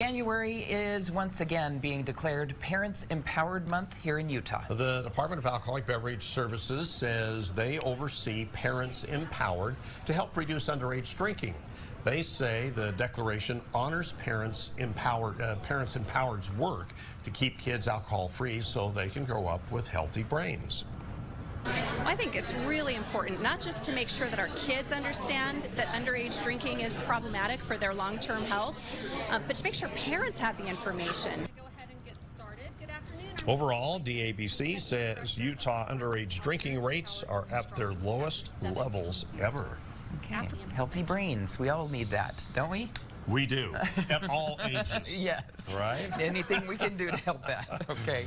January is once again being declared Parents Empowered Month here in Utah. The Department of Alcoholic Beverage Services says they oversee Parents Empowered to help reduce underage drinking. They say the declaration honors Parents Empowered, uh, Parents Empowered's work to keep kids alcohol free so they can grow up with healthy brains. I think it's really important not just to make sure that our kids understand that underage drinking is problematic for their long-term health, uh, but to make sure parents have the information. Go ahead and get started. Good afternoon. Overall, DABC says Utah underage drinking rates are at their lowest levels ever. Okay. Healthy brains. We all need that, don't we? We do, at all ages. Yes. Right? Anything we can do to help that. Okay.